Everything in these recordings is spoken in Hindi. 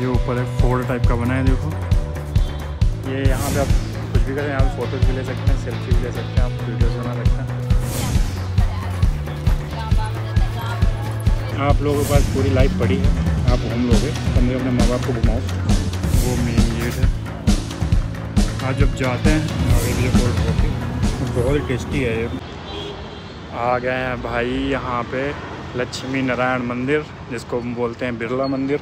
ये ऊपर एक फोल्ड टाइप का बना है, देखो। ये यहाँ पे आप कुछ भी करें यहाँ पे फ़ोटोज़ भी ले सकते हैं सेल्फी भी ले सकते हैं, आप वीडियोज़ बना सकते हैं। आप लोगों के पास पूरी लाइफ पड़ी है, आप घूम लोगे कम से अपने माँ बाप को घुमाओ वो मेन गेट है। आज जब जाते हैं आगे भी कोल्ड कॉफ़ी बहुत टेस्टी है ये। आ गए हैं भाई यहाँ पे लक्ष्मी नारायण मंदिर, जिसको बोलते हैं बिरला मंदिर।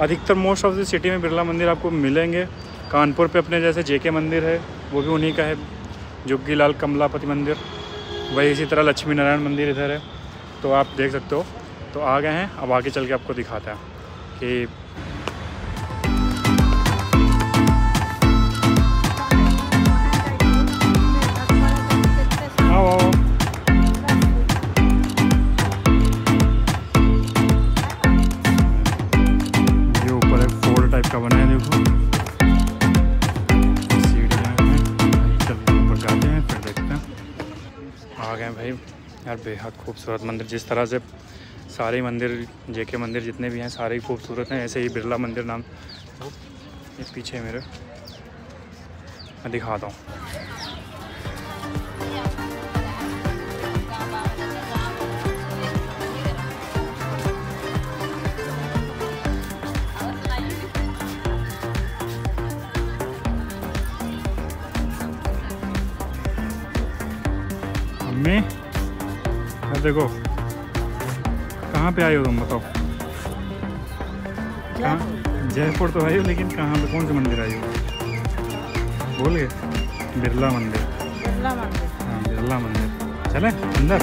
अधिकतर मोस्ट ऑफ़ द सिटी में बिरला मंदिर आपको मिलेंगे। कानपुर पे अपने जैसे जेके मंदिर है, वो भी उन्हीं का है। जुग्गी लाल कमलापति मंदिर, वही इसी तरह लक्ष्मी नारायण मंदिर इधर है। तो आप देख सकते हो। तो आ गए हैं, अब आगे चल के आपको दिखाता है कि हैं भाई। यार बेहद खूबसूरत मंदिर, जिस तरह से सारे मंदिर, जेके मंदिर जितने भी हैं, सारे ही खूबसूरत हैं। ऐसे ही बिरला मंदिर नाम ये पीछे मेरे। मैं दिखाता हूँ। मम्मी अब देखो कहाँ पे आए हो तुम बताओ। कहाँ? जयपुर तो आई हो लेकिन कहाँ पे कौन से मंदिर आई हो? बोल गए बिरला मंदिर। बिरला मंदिर। हाँ बिरला मंदिर। चले अंदर।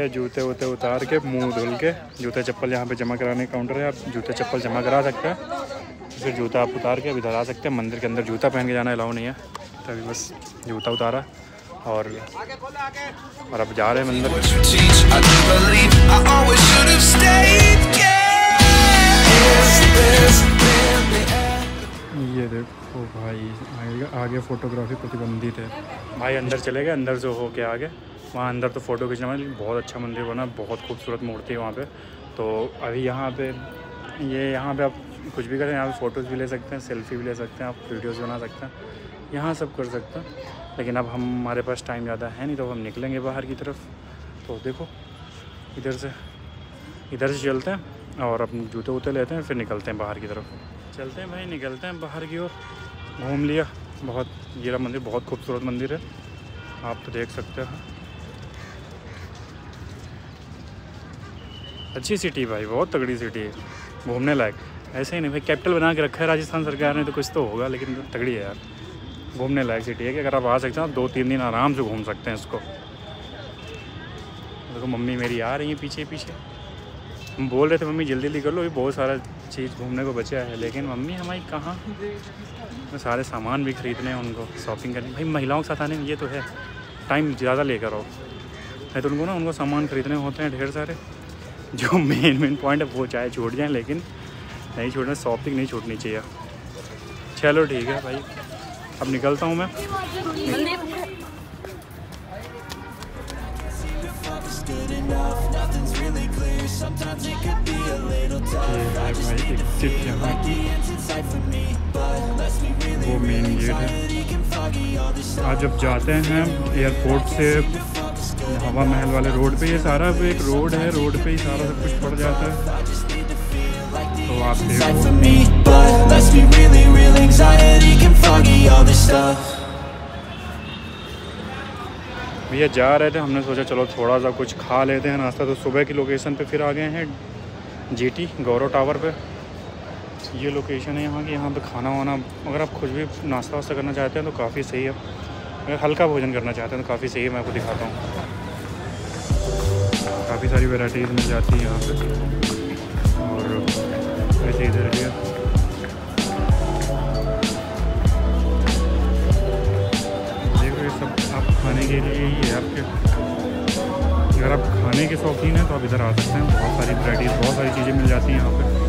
है जूते वूते उतार के मुँह धुल के जूते चप्पल यहाँ पे जमा कराने का काउंटर है आप जूते चप्पल जमा करा सकते हैं। फिर जूता आप उतार के अभी इधर आ सकते हैं मंदिर के अंदर जूता पहन के जाना अलाउ नहीं है। तभी बस जूता उतारा और और अब जा रहे हैं मंदिर? ये देखो भाई आगे आगे फोटोग्राफी प्रतिबंधित है। भाई अंदर चले गए अंदर जो हो के आगे। वहाँ अंदर तो फ़ोटो खींचना वाला, बहुत अच्छा मंदिर बना, बहुत खूबसूरत मूर्ति है वहाँ पे। तो अभी यहाँ पे, ये यहाँ पे आप कुछ भी करें, यहाँ पे फ़ोटोज़ भी ले सकते हैं सेल्फी भी ले सकते हैं, आप वीडियोज़ बना सकते हैं, यहाँ सब कर सकते हैं। लेकिन अब हम हमारे पास टाइम ज़्यादा है नहीं तो हम निकलेंगे बाहर की तरफ़। तो देखो, इधर से इधर से चलते हैं और अपने जूते वूते लेते हैं, फिर निकलते हैं बाहर की तरफ़। चलते हैं भाई, निकलते हैं बाहर की ओर। घूम लिया, बहुत, ये मंदिर, बहुत खूबसूरत मंदिर है। आप तो देख सकते हैं। अच्छी सिटी भाई, बहुत तगड़ी सिटी है, घूमने लायक। ऐसे ही नहीं भाई कैपिटल बना के रखा है राजस्थान सरकार ने तो कुछ तो होगा, लेकिन तगड़ी है यार। घूमने लायक सिटी है, कि अगर आप आ सकते हैं दो तीन दिन आराम से घूम सकते हैं इसको। देखो तो मम्मी मेरी आ रही है पीछे पीछे। हम बोल रहे थे, मम्मी, जल्दी जल्दी कर लो अभी बहुत सारा चीज़ घूमने को बचा है। लेकिन मम्मी हमारी कहाँ मैं सारे सामान भी खरीदने हैं उनको शॉपिंग करनी। भाई, महिलाओं के साथ आने में ये तो है। टाइम ज़्यादा लेकर आओ। नहीं तो उनको ना, उनको सामान खरीदने होते हैं ढेर सारे। जो मेन मेन पॉइंट है, वो चाहे छूट जाए, लेकिन नहीं छूटना शॉपिंग नहीं छूटनी चाहिए। चलो ठीक है भाई। अब निकलता हूँ मैं। वो मेन गेट है। आज जब जाते हैं एयरपोर्ट से हवा महल वाले रोड पे। ये सारा एक रोड है रोड पे ही सारा सब कुछ पड़ जाता है। तो आप. भैया जा रहे थे हमने सोचा चलो थोड़ा सा कुछ खा लेते हैं। नाश्ता तो सुबह की लोकेशन पे फिर आ गए हैं। जीटी गौरव टावर पे। ये लोकेशन है यहाँ की, यहाँ पे खाना वाना, अगर आप कुछ भी नाश्ता वास्ता करना चाहते हैं तो काफ़ी सही है। अगर हल्का भोजन करना चाहते हैं तो काफ़ी सही है, मैं आपको दिखाता हूँ। काफ़ी सारी वेराइटीज़ मिल जाती है यहाँ पर और वैसे इधर ही। देखो ये सब आप खाने के लिए ही है आपके। अगर आप खाने के शौकीन हैं तो आप इधर आ सकते हैं। बहुत सारी वैराइटीज़ बहुत सारी चीज़ें मिल जाती हैं यहाँ पर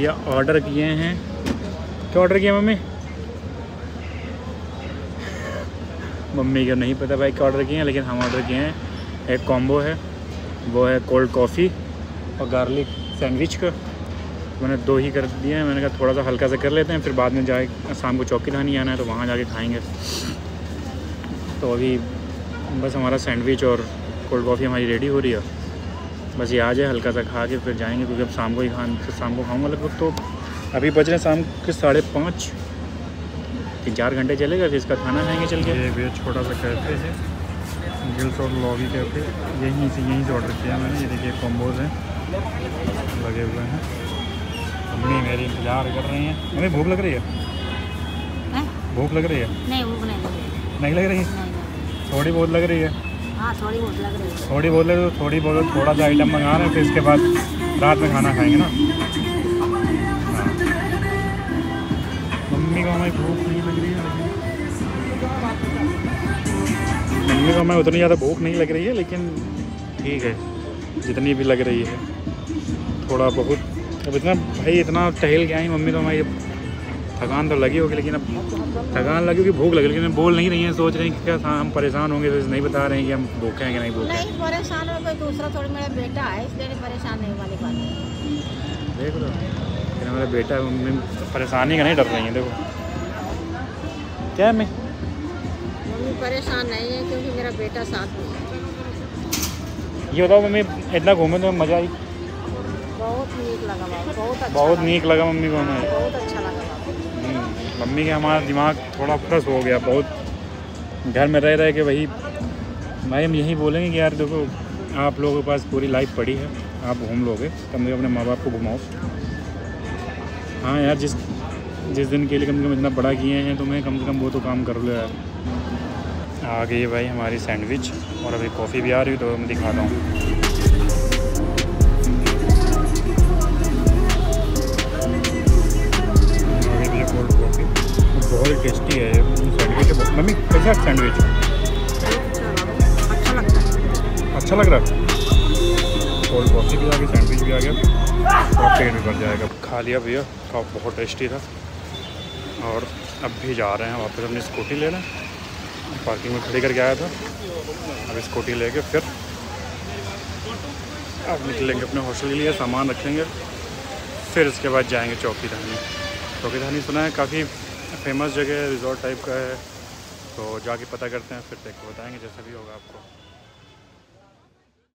भैया ऑर्डर किए हैं। क्या ऑर्डर किया मम्मी? मम्मी को नहीं पता भाई क्या ऑर्डर किए हैं, लेकिन हम ऑर्डर किए हैं। एक कॉम्बो है, वो है कोल्ड कॉफ़ी और गार्लिक सैंडविच का। मैंने दो ही कर दिए हैं, मैंने कहा थोड़ा सा हल्का सा कर लेते हैं, फिर बाद में जाए, शाम को चौकी धानी आना है तो वहाँ जाके खाएँगे। तो अभी बस हमारा सैंडविच और कोल्ड कॉफ़ी हमारी रेडी हो रही है। बस ये आ जाए हल्का सा खा के फिर जाएँगे क्योंकि अब शाम को ही खान फिर शाम को खाऊँगा लगभग तो। अभी बज रहे हैं शाम के साढ़े पाँच। तीन चार घंटे चलेगा फिर इसका खाना खाएँगे चल के। ये छोटा सा कैफ़े है गिल्स और लॉबी कैफ़े। यहीं से यहीं से ऑर्डर किया मैंने ये देखिए कॉम्बोज हैं। लगे हुए हैं। मम्मी मेरी इंतज़ार कर रही हैं। मम्मी भूख लग रही है? भूख लग रही है? नहीं भूख नहीं लग रही। नहीं लग रही? थोड़ी बहुत लग रही है। हाँ थोड़ी भूख लग रही है। थोड़ी बहुत तो थोड़ी बहुत थोड़ा सा आइटम मंगा रहे हैं फिर इसके बाद रात में खाना खाएँगे ना। हाँ। मम्मी को हमें भूख नहीं लग रही है। मम्मी को हमें उतनी ज़्यादा भूख नहीं लग रही है, लेकिन ठीक है, जितनी भी लग रही है। थोड़ा बहुत, अब इतना भाई, इतना टहल गया ही मम्मी तो हमारी थकान तो लगी होगी लेकिन अब थकान लगी होगी भूख लगी लेकिन बोल नहीं रही हैं सोच रही हैं कि क्या हम परेशान होंगे तो नहीं बता रहे हैं कि हम भूखे हैं कि नहीं भूखे नहीं परेशान हो कोई दूसरा थोड़ी मेरा बेटा है इसलिए परेशान नहीं वाली बात। देख लो लेकिन हमारा बेटा है, मम्मी परेशानी का नहीं डर रही है देखो। क्या मैं? मम्मी परेशान नहीं है क्योंकि मेरा बेटा साथ में ये बताओ मम्मी इतना घूमे तो मज़ा आई? बहुत नीक लगा बहुत अच्छा बहुत नीक लगा मम्मी को हमें। बहुत अच्छा लगा। मम्मी का हमारा दिमाग थोड़ा फ्रेश हो गया, बहुत। घर में रह, रहे कि वही भाई हम यही बोलेंगे कि यार देखो, आप लोगों के पास पूरी लाइफ पड़ी है, आप घूम लोगे, कम से अपने माँ बाप को घुमाओ। हाँ यार, जिस जिस दिन के लिए कम से कम इतना बड़ा किए हैं तो मैं कम से कम वो तो काम कर लो यार। आ गई भाई हमारी सैंडविच और अभी कॉफ़ी भी आ रही है तो मैं दिखाता हूँ। बहुत टेस्टी है सैंडविच मम्मी कैसा सैंडविच अच्छा लगता है। अच्छा लग रहा है? कोल्ड कॉफ़ी भी आ गई सैंडविच भी आ गया। और पेट भी भर जाएगा। खा लिया भैया का बहुत टेस्टी था। और अब भी जा रहे हैं वापस अपनी स्कूटी लेने पार्किंग में खड़ी करके आया था। अब स्कूटी लेके फिर अब निकलेंगे अपने हॉस्टल के लिए सामान रखेंगे। फिर उसके बाद जाएँगे चौकी धानी। चौकी धानी सुना है काफ़ी फ़ेमस जगह है रिजॉर्ट टाइप का है तो जाके पता करते हैं, फिर देख, बताएँगे, जैसे भी होगा आपको।